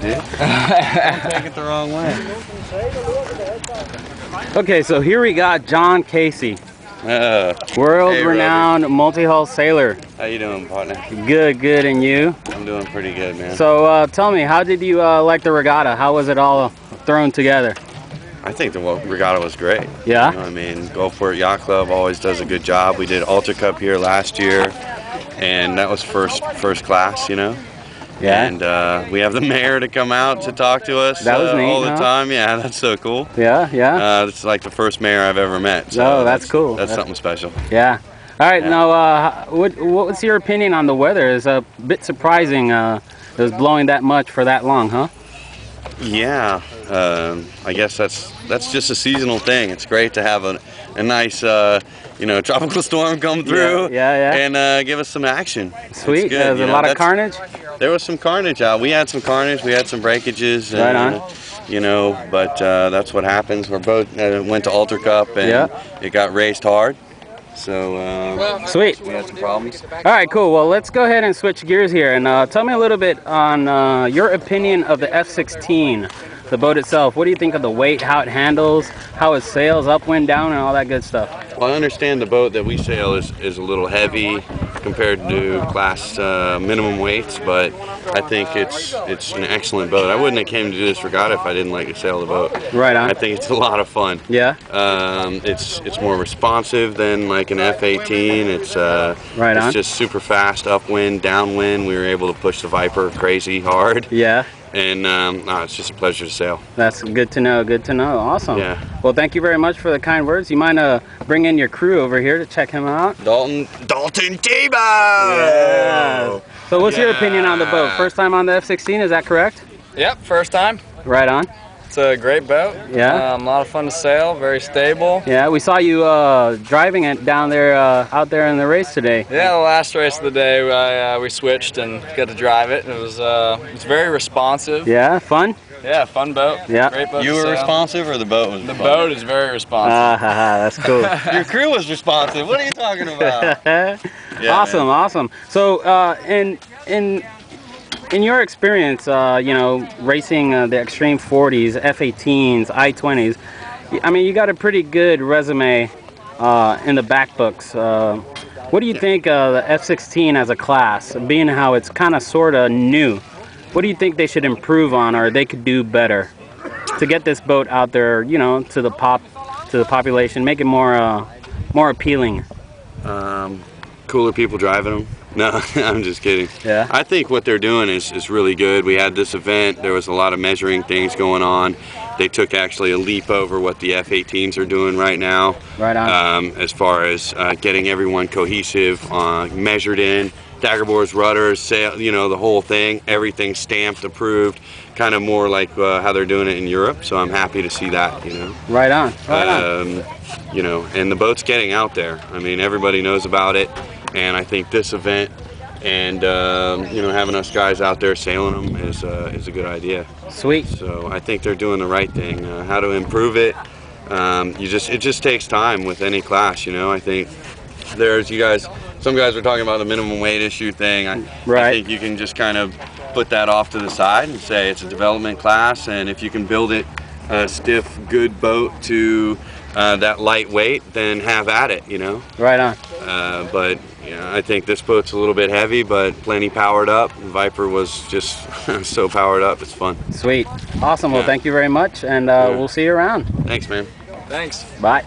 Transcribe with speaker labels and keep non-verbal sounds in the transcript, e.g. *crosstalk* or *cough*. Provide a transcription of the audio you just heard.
Speaker 1: dude. *laughs* Take it the wrong way.
Speaker 2: Okay, so here we got John Casey,
Speaker 1: Uh,
Speaker 2: world-renowned multi-hull sailor.
Speaker 1: how you doing, partner?
Speaker 2: Good, good, and you?
Speaker 1: I'm doing pretty good, man.
Speaker 2: So uh, tell me, how did you uh, like the regatta? How was it all thrown together?
Speaker 1: I think the regatta was great.
Speaker 2: Yeah?
Speaker 1: You know I mean, Gulfport Yacht Club always does a good job. We did Alter Cup here last year, and that was first first class, you know.
Speaker 2: Yeah.
Speaker 1: And uh, we have the *laughs* mayor to come out to talk to us
Speaker 2: That was
Speaker 1: uh,
Speaker 2: neat,
Speaker 1: all the
Speaker 2: huh?
Speaker 1: time. Yeah, *laughs* that's so cool.
Speaker 2: Yeah, yeah,
Speaker 1: Uh, it's like the first mayor I've ever met. So
Speaker 2: Oh, that's cool.
Speaker 1: That's
Speaker 2: That's-
Speaker 1: something special.
Speaker 2: yeah. All right,
Speaker 1: Yeah.
Speaker 2: now, uh, what, what's your opinion on the weather? It's a bit surprising uh, it was blowing that much for that long, huh?
Speaker 1: Yeah, um, I guess that's that's just a seasonal thing. It's great to have a, a nice, uh, you know, tropical *laughs* storm come through.
Speaker 2: yeah, yeah.
Speaker 1: And uh, give us some action.
Speaker 2: Sweet, there's
Speaker 1: you
Speaker 2: a
Speaker 1: know,
Speaker 2: lot of carnage?
Speaker 1: There was some carnage out. We had some carnage. We had some breakages.
Speaker 2: Right
Speaker 1: and,
Speaker 2: on.
Speaker 1: You know, but uh, that's what happens. We're both uh, went to Alter Cup and
Speaker 2: Yeah.
Speaker 1: it got raced hard. So uh,
Speaker 2: Sweet.
Speaker 1: we had some problems.
Speaker 2: All right, cool. Well, let's go ahead and switch gears here and uh, tell me a little bit on uh, your opinion of the F-16, the boat itself. What do you think of the weight, how it handles, how it sails, upwind, down, and all that good stuff?
Speaker 1: Well, I understand the boat that we sail is, is a little heavy compared to class uh, minimum weights, but I think it's it's an excellent boat. I wouldn't have came to do this regatta if I didn't like to sail the boat.
Speaker 2: Right on.
Speaker 1: I think it's a lot of fun.
Speaker 2: Yeah.
Speaker 1: Um, it's it's more responsive than like an F-18. It's uh,
Speaker 2: Right
Speaker 1: it's just super fast, upwind, downwind. We were able to push the Viper crazy hard,
Speaker 2: Yeah.
Speaker 1: And um, no, it's just a pleasure to sail.
Speaker 2: That's good to know. Good to know. Awesome.
Speaker 1: Yeah.
Speaker 2: Well, thank you very much for the kind words. You mind uh, bring in your crew over here to check him out?
Speaker 1: Dalton Dalton Tebow.
Speaker 2: Yeah. So, what's your opinion on the boat? First time on the F-16, is that correct?
Speaker 3: Yep, first time.
Speaker 2: Right on.
Speaker 3: It's a great boat.
Speaker 2: Yeah.
Speaker 3: Um, a lot of fun to sail, very stable.
Speaker 2: Yeah, we saw you uh, driving it down there, uh, out there in the race today.
Speaker 3: Yeah, the last race of the day, I, uh, we switched and got to drive it. It was uh, it's very responsive.
Speaker 2: Yeah, fun.
Speaker 3: Yeah, fun boat.
Speaker 2: Yeah.
Speaker 3: Great boat.
Speaker 1: You were
Speaker 3: sail.
Speaker 1: responsive, or the boat was
Speaker 3: The
Speaker 1: responsive?
Speaker 3: boat is very responsive.
Speaker 2: Ah, ha, ha, that's cool. *laughs*
Speaker 1: Your crew was responsive. What are you talking about? *laughs* Yeah,
Speaker 2: awesome,
Speaker 1: man.
Speaker 2: awesome. So, uh, in in in your experience, uh, you know, racing uh, the Extreme 40s, F-18s, I-20s, I mean, you got a pretty good resume uh, in the back books. Uh, what do you think uh, the F-16 as a class, being how it's kind of sort of new? What do you think they should improve on, or they could do better to get this boat out there, you know, to the pop, to the population, make it more uh, more appealing?
Speaker 1: Um, cooler people driving them. No, *laughs* I'm just kidding.
Speaker 2: Yeah.
Speaker 1: I think what they're doing is, is really good. We had this event. There was a lot of measuring things going on. They took actually a leap over what the F-18s are doing right now.
Speaker 2: Right on.
Speaker 1: Um, as far as uh, getting everyone cohesive, uh, measured in, dagger boards, rudders, sail, you know, the whole thing, everything stamped, approved, kind of more like uh, how they're doing it in Europe. So I'm happy to see that, you know.
Speaker 2: Right on. Right on.
Speaker 1: Um, you know, and the boat's getting out there. I mean, everybody knows about it, and I think this event and um, you know having us guys out there sailing them is uh, is a good idea.
Speaker 2: Sweet.
Speaker 1: So I think they're doing the right thing. Uh, how to improve it? Um, you just it just takes time with any class. You know, I think there's you guys. Some guys are talking about the minimum weight issue thing. I, I think you can just kind of put that off to the side and say it's a development class, and if you can build it a stiff, good boat to uh, that lightweight, then have at it. You know.
Speaker 2: Right on.
Speaker 1: Uh, but you know, I think this boat's a little bit heavy, but plenty powered up. Viper was just *laughs* so powered up. It's fun.
Speaker 2: Sweet. Awesome. Well, thank you very much, and uh,
Speaker 1: Yeah.
Speaker 2: we'll see you around.
Speaker 1: Thanks, man.
Speaker 3: Thanks.
Speaker 2: Bye.